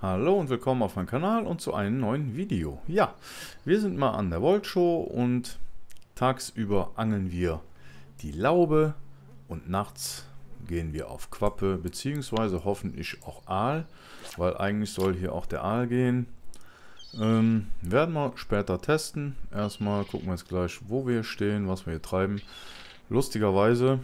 Hallo und willkommen auf meinem Kanal und zu einem neuen Video. Ja, wir sind mal an der Voltshow und tagsüber angeln wir die Laube und nachts gehen wir auf Quappe beziehungsweise hoffentlich auch Aal, weil eigentlich soll hier auch der Aal gehen. Ähm, werden wir später testen. Erstmal gucken wir jetzt gleich, wo wir stehen, was wir hier treiben. Lustigerweise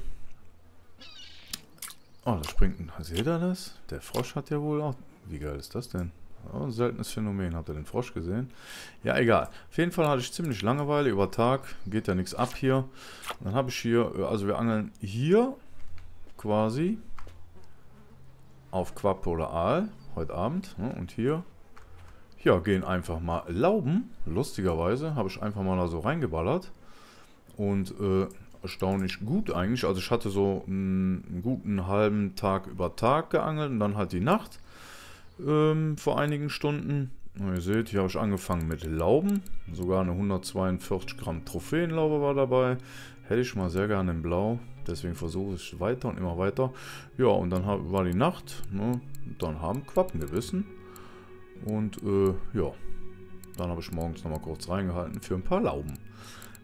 Oh, da springt ein... Seht ihr das? Der Frosch hat ja wohl auch... Wie geil ist das denn? Oh, ein seltenes Phänomen. Habt ihr den Frosch gesehen? Ja, egal. Auf jeden Fall hatte ich ziemlich Langeweile über Tag. Geht ja nichts ab hier. Dann habe ich hier... Also wir angeln hier quasi auf Quappe oder Aal heute Abend. Ne? Und hier... Ja, gehen einfach mal Lauben. Lustigerweise habe ich einfach mal da so reingeballert. Und äh, erstaunlich gut eigentlich. Also ich hatte so einen, guten halben Tag über Tag geangelt und dann halt die Nacht ähm, vor einigen Stunden. Und ihr seht, hier habe ich angefangen mit Lauben. Sogar eine 142 Gramm Trophäenlaube war dabei. Hätte ich mal sehr gerne in Blau. Deswegen versuche ich weiter und immer weiter. Ja, und dann war die Nacht. Ne? Dann haben Quappen gebissen. Und äh, ja, dann habe ich morgens nochmal kurz reingehalten für ein paar Lauben.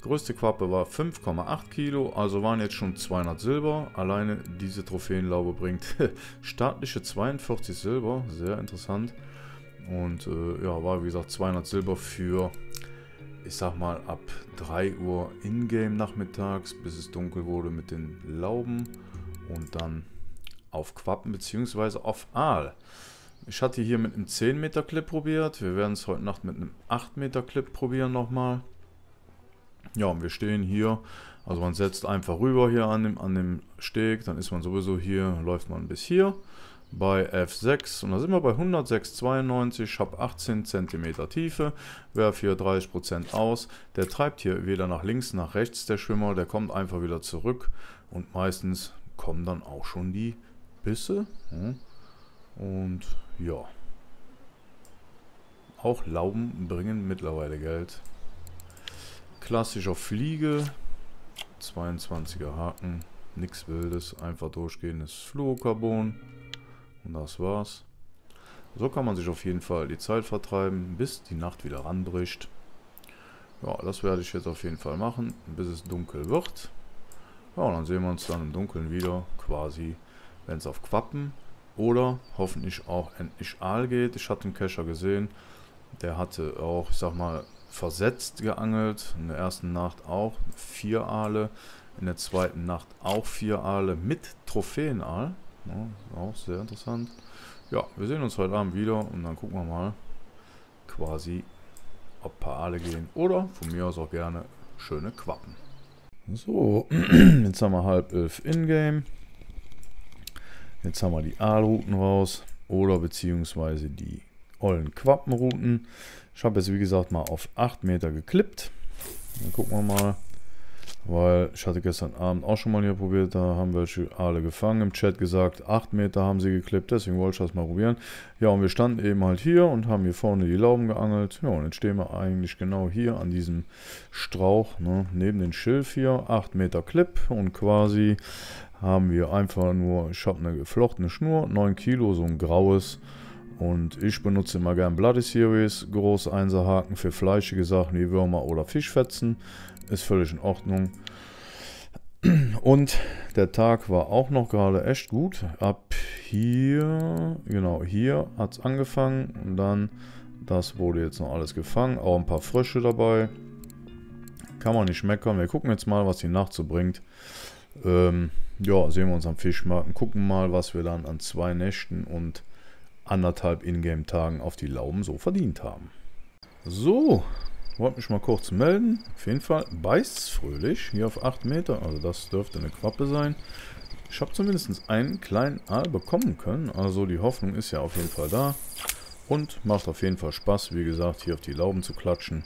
Größte Quappe war 5,8 Kilo, also waren jetzt schon 200 Silber. Alleine diese Trophäenlaube bringt staatliche 42 Silber, sehr interessant. Und äh, ja, war wie gesagt 200 Silber für, ich sag mal, ab 3 Uhr Ingame nachmittags, bis es dunkel wurde mit den Lauben. Und dann auf Quappen bzw. auf Aal. Ich hatte hier mit einem 10 Meter Clip probiert. Wir werden es heute Nacht mit einem 8 Meter Clip probieren nochmal. Ja, und wir stehen hier. Also man setzt einfach rüber hier an dem, an dem Steg, dann ist man sowieso hier, läuft man bis hier bei F6 und da sind wir bei 106,92, ich habe 18 cm Tiefe, werfe hier 30% aus. Der treibt hier weder nach links, nach rechts, der Schwimmer, der kommt einfach wieder zurück und meistens kommen dann auch schon die Bisse. Und ja, auch Lauben bringen mittlerweile Geld. Klassischer Fliege. 22er Haken. Nichts wildes. Einfach durchgehendes Fluorocarbon. Und das war's. So kann man sich auf jeden Fall die Zeit vertreiben, bis die Nacht wieder ranbricht. Ja, das werde ich jetzt auf jeden Fall machen, bis es dunkel wird. Ja, und dann sehen wir uns dann im Dunkeln wieder, quasi, wenn es auf Quappen oder hoffentlich auch endlich Aal geht. Ich hatte den Kescher gesehen, der hatte auch, ich sag mal, versetzt geangelt. In der ersten Nacht auch vier Aale. In der zweiten Nacht auch vier Aale mit Trophäenaal. Ja, auch sehr interessant. Ja, wir sehen uns heute Abend wieder und dann gucken wir mal quasi, ob ein paar Aale gehen. Oder von mir aus auch gerne schöne Quappen. So, jetzt haben wir halb elf Ingame. Jetzt haben wir die Aalrouten raus. Oder beziehungsweise die ollen Quappenrouten. Ich habe jetzt wie gesagt mal auf 8 Meter geklippt. Dann gucken wir mal. Weil ich hatte gestern Abend auch schon mal hier probiert, da haben welche alle gefangen. Im Chat gesagt, 8 Meter haben sie geklippt, deswegen wollte ich das mal probieren. Ja, und wir standen eben halt hier und haben hier vorne die Lauben geangelt. Ja, und jetzt stehen wir eigentlich genau hier an diesem Strauch, ne, neben den Schilf hier. 8 Meter Clip und quasi haben wir einfach nur, ich habe eine geflochtene Schnur, 9 Kilo, so ein graues und ich benutze immer gern Bloody Series, groß Einserhaken für fleischige Sachen wie Würmer oder Fischfetzen. Ist völlig in Ordnung. Und der Tag war auch noch gerade echt gut. Ab hier, genau hier hat es angefangen. Und dann, das wurde jetzt noch alles gefangen. Auch ein paar Frösche dabei. Kann man nicht meckern. Wir gucken jetzt mal, was die Nacht so bringt. Ähm, ja, sehen wir uns am Fischmarkt. Gucken mal, was wir dann an zwei Nächten und anderthalb Ingame-Tagen auf die Lauben so verdient haben. So, wollte mich mal kurz melden. Auf jeden Fall beißt es fröhlich, hier auf 8 Meter, also das dürfte eine Quappe sein. Ich habe zumindest einen kleinen Aal bekommen können, also die Hoffnung ist ja auf jeden Fall da. Und macht auf jeden Fall Spaß, wie gesagt, hier auf die Lauben zu klatschen.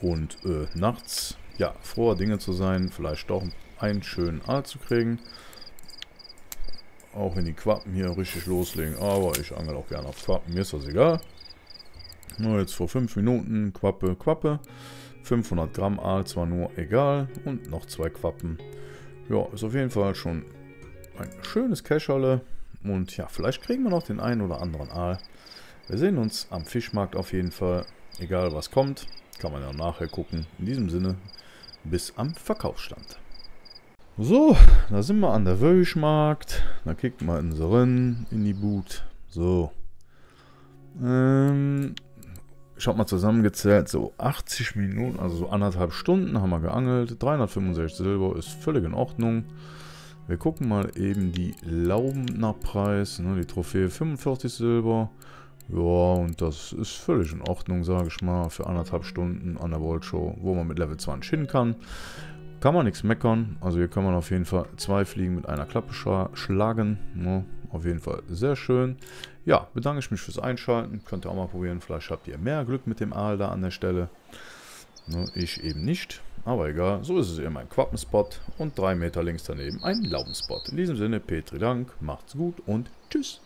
Und äh, nachts, ja, froher Dinge zu sein, vielleicht doch einen schönen Aal zu kriegen. Auch wenn die Quappen hier richtig loslegen. Aber ich angel auch gerne auf Quappen. Mir ist das egal. Nur jetzt vor 5 Minuten Quappe, Quappe. 500 Gramm Aal zwar nur egal. Und noch zwei Quappen. Ja, ist auf jeden Fall schon ein schönes Kescherle. Und ja, vielleicht kriegen wir noch den einen oder anderen Aal. Wir sehen uns am Fischmarkt auf jeden Fall. Egal was kommt, kann man ja nachher gucken. In diesem Sinne, bis am Verkaufsstand. So, da sind wir an der Wöschmarkt. Da kicken wir in rein, in die Boot. So. Ähm, ich habe mal zusammengezählt, so 80 Minuten, also so anderthalb Stunden haben wir geangelt. 365 Silber ist völlig in Ordnung. Wir gucken mal eben die Lauben nach Preis. Ne, die Trophäe 45 Silber. Ja, und das ist völlig in Ordnung, sage ich mal, für anderthalb Stunden an der World Show, wo man mit Level 20 hin kann. Kann man nichts meckern. Also hier kann man auf jeden Fall zwei Fliegen mit einer Klappe schlagen. Ne? Auf jeden Fall sehr schön. Ja, bedanke ich mich fürs Einschalten. Könnt ihr auch mal probieren. Vielleicht habt ihr mehr Glück mit dem Aal da an der Stelle. Ne? Ich eben nicht. Aber egal, so ist es eben ein Quappenspot und drei Meter links daneben ein Laubenspot. In diesem Sinne, Petri Dank, macht's gut und tschüss.